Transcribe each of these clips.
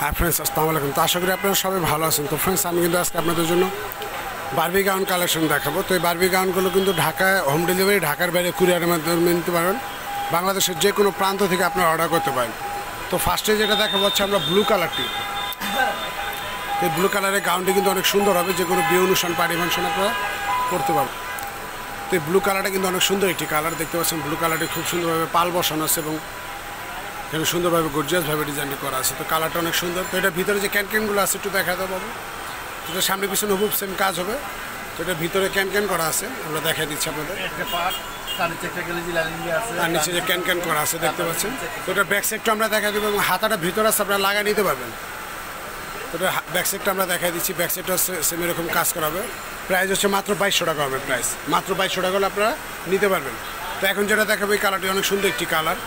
হ্যাঁ ফ্রেন্ডস আসসালামু আলাইকুম। তো আশা করি আপনারা সবাই ভালো আছেন। তো ফ্রেন্ডস আমি কিন্তু আজকে আপনাদের জন্য বারবি গাউন কালেকশন দেখাবো। তো এই বারবি গাউনগুলো কিন্তু ঢাকায় হোম ডেলিভারি ঢাকার বাইরে কুরিয়ারের মাধ্যমে নিতে পারেন। বাংলাদেশের যে কোনো প্রান্ত থেকে আপনারা অর্ডার করতে পারেন। তো ফার্স্টে যেটা দেখাবো হচ্ছে আমরা ব্লু কালারটি এই ব্লু কালারের গাউনটি কিন্তু অনেক সুন্দর হবে। যে কোনো বিয়ে অনুষ্ঠান পার্টি ফাংশন আপনারা করতে পারবেন। তো এই ব্লু কালারটা কিন্তু অনেক সুন্দর একটি কালার দেখতে পাচ্ছেন ব্লু কালারটি খুব সুন্দরভাবে পাল বসানো আছে এবং এখানে সুন্দরভাবে গর্জিয়াসভাবে ডিজাইনটি করা আছে। তো কালারটা অনেক সুন্দর। তো এটা ভিতরে যে ক্যানক্যানগুলো আছে একটু দেখা দাও বাবু। এটা সামনে পিছনে হুব সেম কাজ হবে। তো এটার ভিতরে ক্যান ক্যান করা আছে। আমরা দেখাই দিচ্ছি আপনাদের। তার নিচে আর যে ক্যান ক্যান করা আছে দেখতে পাচ্ছেন? তো এটার ব্যাক সাইডটা আমরা দেখা দেবো এবং হাতাটা ভিতরে আছে আপনারা লাগিয়ে নিতে পারবেন। তো এটা ব্যাক সাইডটা আমরা দেখাই দিচ্ছি। ব্যাক সাইডটা সেম এরকম কাজ করা হবে। প্রাইস হচ্ছে মাত্র বাইশশো টাকা হবে প্রাইস মাত্র বাইশশো টাকা হলে আপনারা নিতে পারবেন। তো এখন যেটা দেখাবো এই কালারটি অনেক সুন্দর একটি কালার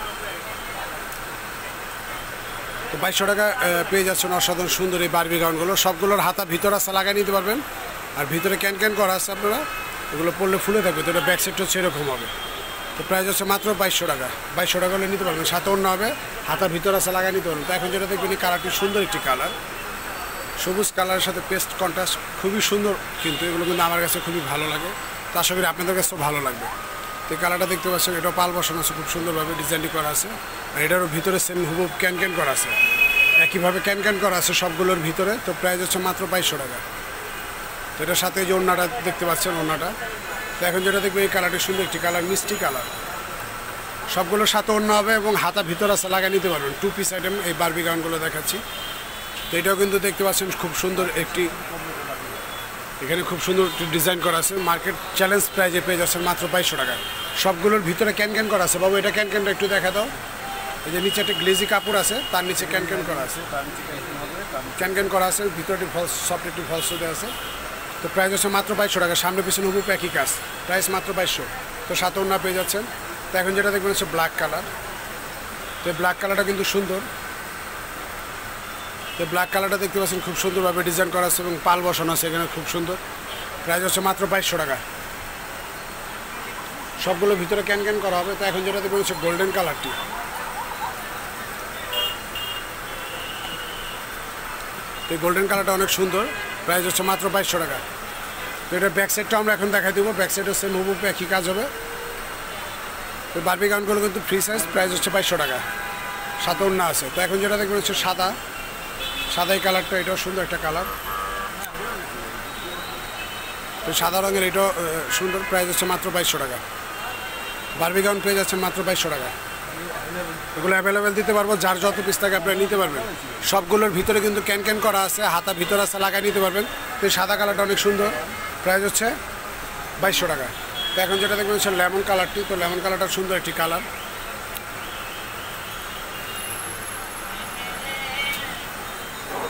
তো বাইশশো টাকা পেয়ে যাচ্ছেন অসাধারণ সুন্দর এই বারবি গাউনগুলো সবগুলোর হাতা ভিতর আছে লাগিয়ে নিতে পারবেন। আর ভিতরে ক্যান ক্যান করা আছে আপনারা। এগুলো পড়লে ফুলে থাকবে, তো এটা ব্যাক সাইডটা হচ্ছে এরকম হবে। তো প্রাইস হচ্ছে মাত্র বাইশশো টাকা। বাইশশো টাকা হলে নিতে পারবেন, সাথে অন্য হবে, হাতা ভিতর আছে লাগিয়ে নিতে পারবেন। তো এখন যেটা দেখবেন কালারটি সুন্দর একটি কালার সবুজ কালারের সাথে পেস্ট কন্ট্রাস্ট খুবই সুন্দর, কিন্তু এগুলো কিন্তু আমার কাছে খুবই ভালো লাগে। তো আশা করি আপনাদের কাছেও ভালো লাগবে। তো এই কালারটা দেখতে পাচ্ছেন এটাও পাল বসানো আছে, খুব সুন্দরভাবে ডিজাইনটি করা আছে। আর এটারও ভিতরে সেম হুবুব ক্যান ক্যান করা আছে। একইভাবে ক্যান ক্যান করা আছে সবগুলোর ভিতরে, তো প্রাইস হচ্ছে মাত্র বাইশশো টাকা। তো এটার সাথে যে ওড়নাটা দেখতে পাচ্ছেন, ওড়নাটা। তো এখন যেটা দেখবে, এই কালারটি সুন্দর, একটি কালার, মিষ্টি কালার। সবগুলোর সাথে অন্য হবে এবং হাতা ভিতর আছে লাগিয়ে নিতে পারবেন। টু পিস আইটেম এই বারবি গাউনগুলো দেখাচ্ছি। তো এটাও কিন্তু দেখতে পাচ্ছেন, খুব সুন্দর একটি এখানে খুব সুন্দর একটি ডিজাইন করা আছে। মার্কেট চ্যালেঞ্জ প্রাইজে পেয়ে যাচ্ছেন মাত্র বাইশশো টাকা। সবগুলোর ভিতরে ক্যান ক্যান করা আছে। বাবু, এটা ক্যান ক্যানটা একটু দেখা দাও। এই যে নিচে একটা গ্লেজি কাপড় আছে, তার নিচে ক্যান ক্যান করা আছে। ক্যান ক্যান করা আছে, ভিতরে ভিতরটি ফলস সফট একটু ফলস হতে আছে। তো প্রাইস হচ্ছে মাত্র বাইশশো টাকা। সামনে পিছনে হুবু একই কাজ। প্রাইস মাত্র বাইশশো। তো সাত অন্য পেয়ে যাচ্ছেন। তো এখন যেটা দেখবেন হচ্ছে ব্ল্যাক কালার তো ব্ল্যাক কালারটা কিন্তু সুন্দর। তো ব্ল্যাক কালারটা দেখতে পাচ্ছেন, খুব সুন্দরভাবে ডিজাইন করা আছে এবং পাল বসানো আছে, এখানে খুব সুন্দর। প্রাইস হচ্ছে মাত্র বাইশশো টাকা। সবগুলো ভিতরে ক্যান ক্যান করা হবে, তো এখন যেটা দেখবেন হচ্ছে গোল্ডেন কালারটি তো এই গোল্ডেন কালারটা অনেক সুন্দর প্রাইস হচ্ছে মাত্র বাইশশো টাকা। তো এটা ব্যাক সাইডটা আমরা এখন দেখাই দেবো ব্যাক সাইডে সেম হুবু একই কাজ হবে। তো বারবি গাউনগুলো কিন্তু ফ্রি সাইজ প্রাইস হচ্ছে বাইশশো টাকা। সাথে অন্য আছে। তো এখন যেটা দেখবেন হচ্ছে সাদা। সাদা এই কালারটা, এটাও সুন্দর একটা কালার। তো সাদা রঙের এটাও সুন্দর প্রাইস হচ্ছে মাত্র বাইশশো টাকা। বারবি গাউন পেয়ে যাচ্ছেন মাত্র বাইশশো টাকা। এগুলো অ্যাভেলেবেল দিতে পারব, যার যত পিস থাকে আপনারা নিতে পারবেন। সবগুলোর ভিতরে কিন্তু ক্যান ক্যান করা আছে, হাতা ভিতরে আছে, লাগাই নিতে পারবেন। তো সাদা কালারটা অনেক সুন্দর। প্রাইস হচ্ছে বাইশশো টাকা। তো এখন যেটা দেখবেন হচ্ছে লেমন কালারটি, তো লেমন কালারটা সুন্দর একটি কালার।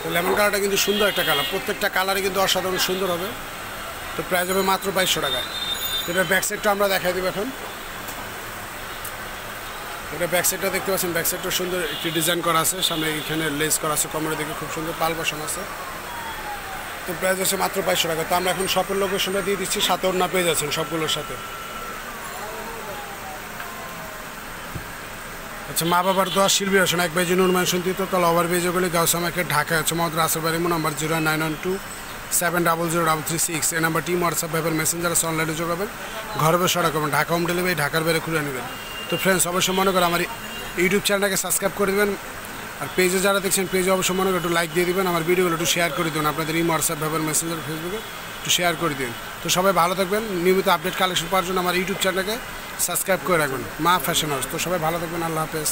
তো লেমন কালারটা কিন্তু সুন্দর একটা কালার। প্রত্যেকটা কালারই কিন্তু অসাধারণ সুন্দর হবে। তো প্রাইস হবে মাত্র বাইশশো টাকা এটার ব্যাক সাইডটা আমরা দেখাই দেবো এখন। এটা ব্যাক সাইডটা দেখতে পাচ্ছেন ব্যাক সাইডটা সুন্দর একটি ডিজাইন করা আছে। সামনে এখানে লেস করা আছে, কমরে দিকে খুব সুন্দর পাল বসানো আছে। তো প্রাইস হচ্ছে মাত্র বাইশশো টাকা তো আমরা এখন শপের লোকেশনটা দিয়ে দিচ্ছি, সাথে ওর না পেয়ে যাচ্ছেন সবগুলোর সাথে। আচ্ছা মা বাবার দোয়া শিল্পী আসুন এক বেজি নুরমান তাহলে ওভার বেজগুলি গাউসা মার্কেট ঢাকা আছে। মোহাম্মদ রাসেল বাড়ি number zero nine one two seven double zero double three six. এই নাম্বার টিম, হোয়াটসঅ্যাপ ব্যাপার মেসেঞ্জার অনলাইনে যোগাবেন। ঘরে বসে অর্ডার করবেন। ঢাকা হোম ডেলিভারি ঢাকার বাইরে খুলে নেবেন। তো ফ্রেন্ডস অবশ্যই মনে করে আমার ইউটিউব চ্যানেলটাকে সাবস্ক্রাইব করে দেবেন। আর পেজে যারা দেখছেন পেজে অবশ্যই মনে করে একটু লাইক দিয়ে দেবেন। আমার ভিডিওগুলো একটু শেয়ার করে দিন আপনাদের ইম হোয়াটসঅ্যাপ ব্যাপার মেসেঞ্জার ফেসবুকে একটু শেয়ার করে দিন তো সবাই ভালো থাকবেন। নিয়মিত আপডেট কালেকশন পাওয়ার জন্য আমার ইউটিউব চ্যানেলকে সাবস্ক্রাইব করে রাখবেন। মা ফ্যাশন হাউস। তো সবাই ভালো থাকবেন আল্লাহ হাফেজ।